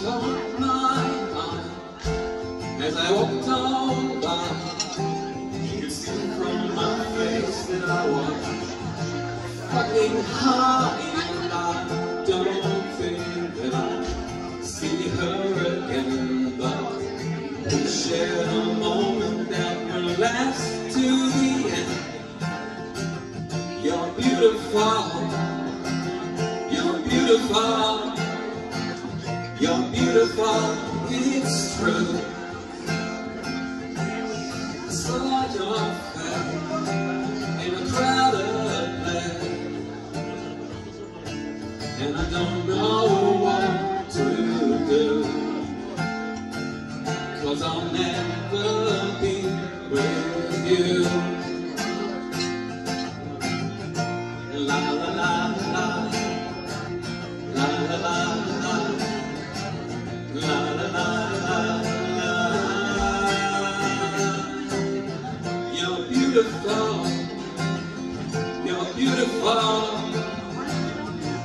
closed my eyes as I walked on by. You could see from my face that I was fucking high, and I don't think that I see her again. But we shared a moment that will last to the end. You're beautiful. You're beautiful you're beautiful, it's true. In a crowded place, and I don't know what to do. Cause I'll never be with you. La la la. La la la la. You're beautiful. You're beautiful.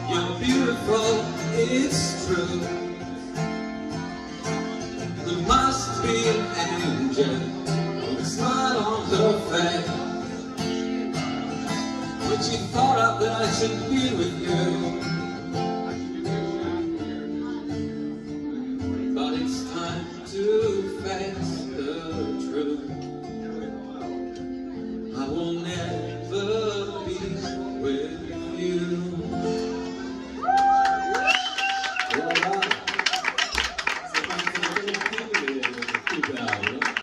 You're beautiful. It's true. You must be an angel. With a smile on her face. But she thought of that I should be with you. But it's time to face. with